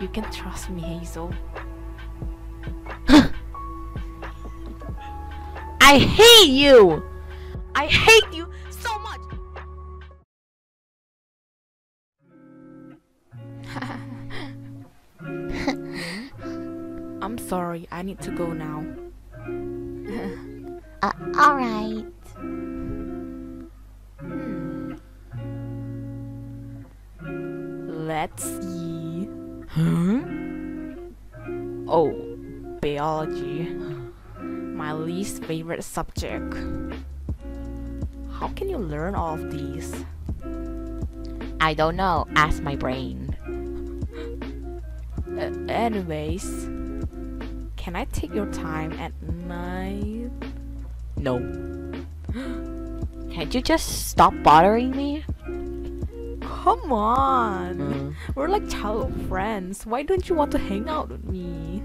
You can trust me, Hazel. I hate you! I hate you so much! I'm sorry, I need to go now. Uh, alright. Let's Oh, biology. My least favorite subject. How can you learn all of these? I don't know. Ask my brain. Uh, anyways, can I take your time at night? No. Can't you just stop bothering me? Come on! Mm. We're like childhood friends. Why don't you want to hang out with me?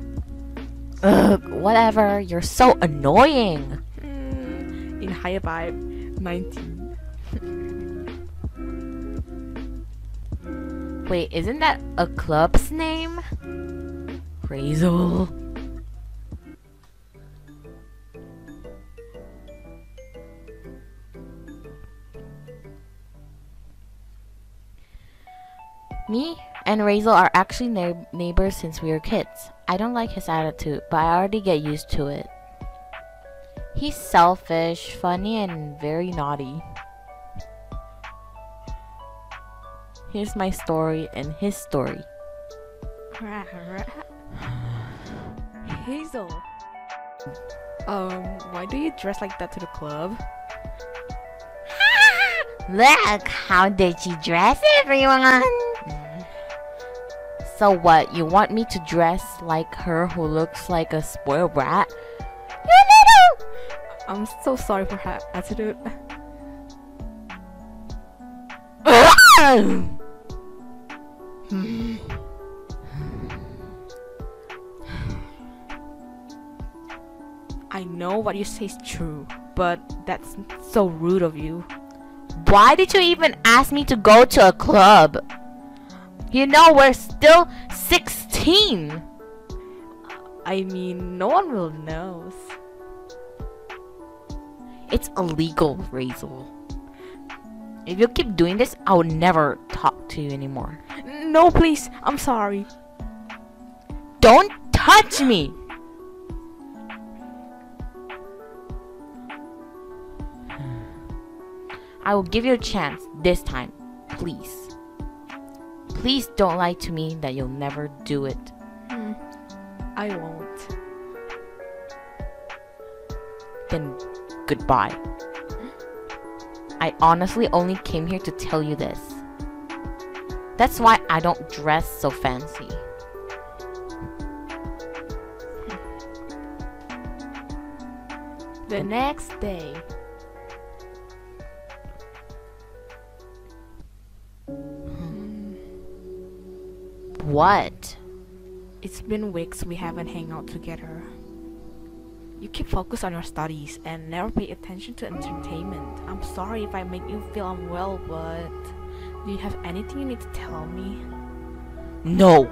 Ugh, whatever. You're so annoying. Hmm, in higher vibe 19. Wait, isn't that a club's name? Razel. Me and Razel are actually neigh- neighbors since we were kids. I don't like his attitude, but I already get used to it. He's selfish, funny, and very naughty. Here's my story and his story. Hazel. Um, why do you dress like that to the club? Look, how did she dress everyone? So what? You want me to dress like her who looks like a spoiled brat? I'm so sorry for her attitude. I know what you say is true, but that's so rude of you. Why did you even ask me to go to a club? You know we're still 16. I mean, no one will know. It's illegal, Razel. If you keep doing this, I will never talk to you anymore. No, please. I'm sorry. Don't touch me! I will give you a chance this time. Please. Please don't lie to me that you'll never do it. Hmm. I won't. Then goodbye. I honestly only came here to tell you this. That's why I don't dress so fancy. The next day. What? It's been weeks we haven't hang out together. You keep focused on your studies and never pay attention to entertainment. I'm sorry if I make you feel unwell, but do you have anything you need to tell me? No.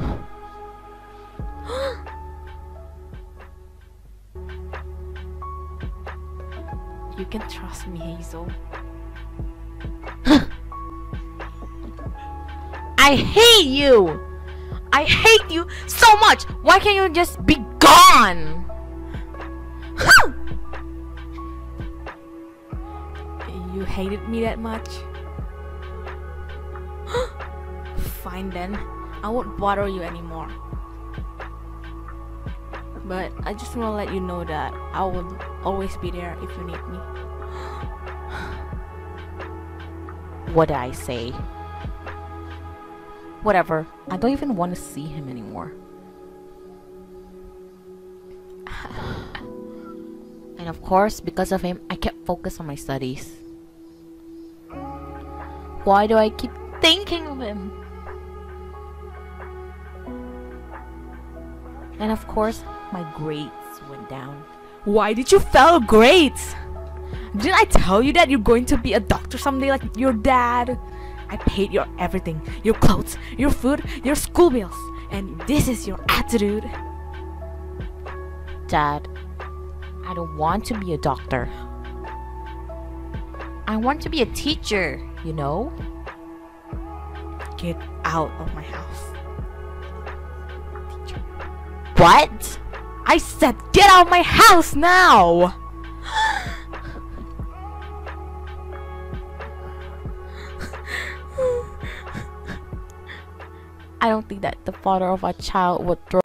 You can trust me, Hazel. I hate you! I hate you so much! Why can't you just be gone? You hated me that much? Fine then. I won't bother you anymore. But I just want to let you know that I will always be there if you need me. What did I say? Whatever. I don't even want to see him anymore. and of course, because of him, I kept focused on my studies. Why do I keep thinking of him? And of course, my grades went down. Why did you fail grades? Didn't I tell you that you're going to be a doctor someday like your dad? I paid your everything your clothes, your food, your school bills, and this is your attitude. Dad, I don't want to be a doctor. I want to be a teacher, you know? Get out of my house. What? I said get out of my house now! I don't think that the father of a child would throw